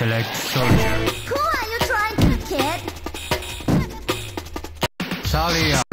Select soldier. Who are you trying to kid? Charlie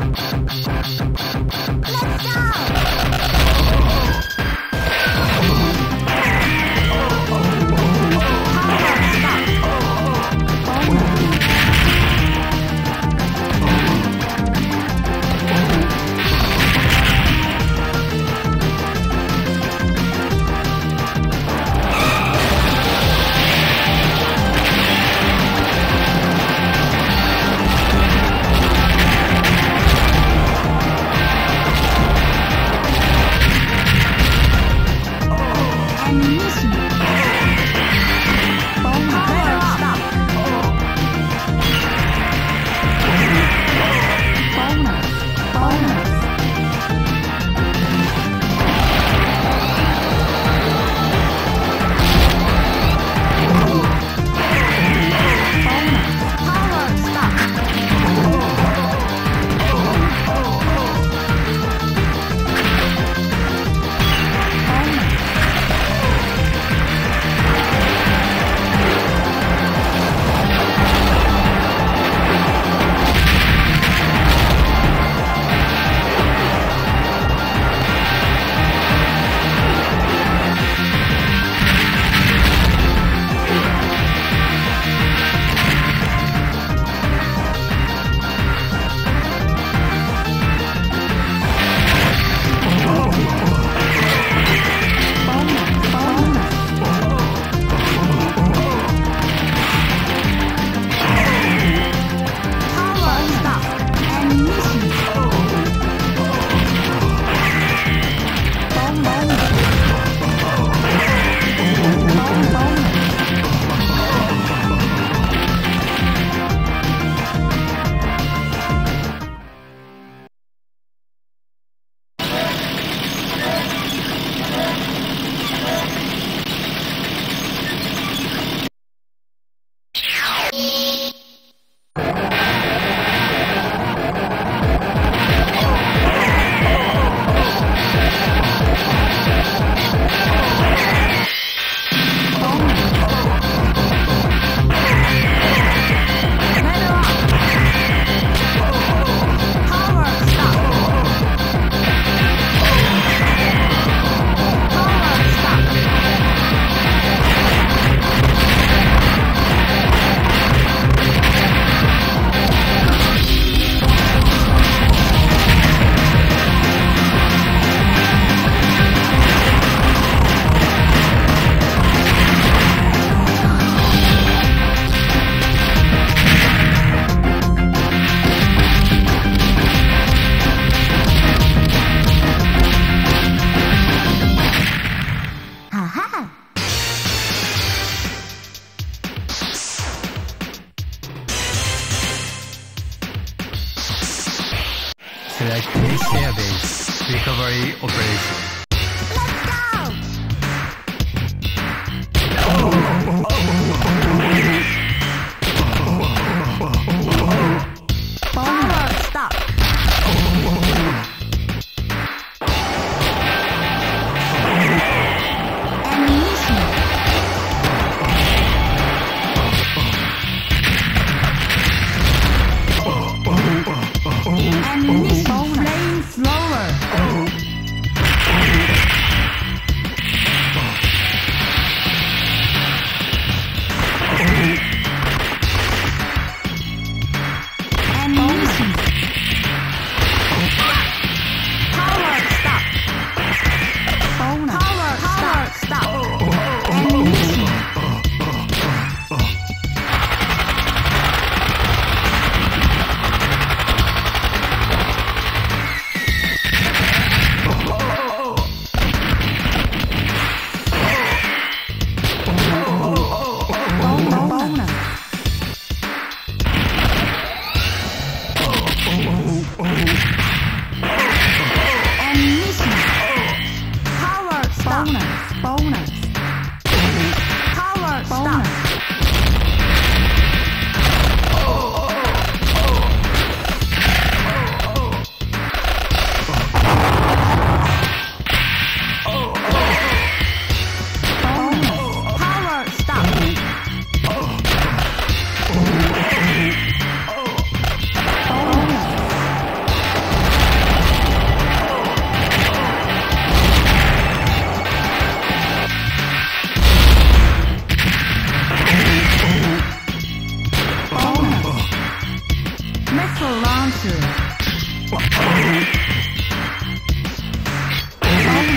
Onto.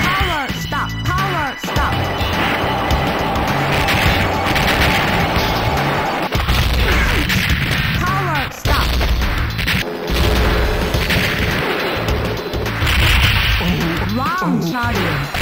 Power, stop, power, stop. Wrong charger.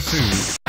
two.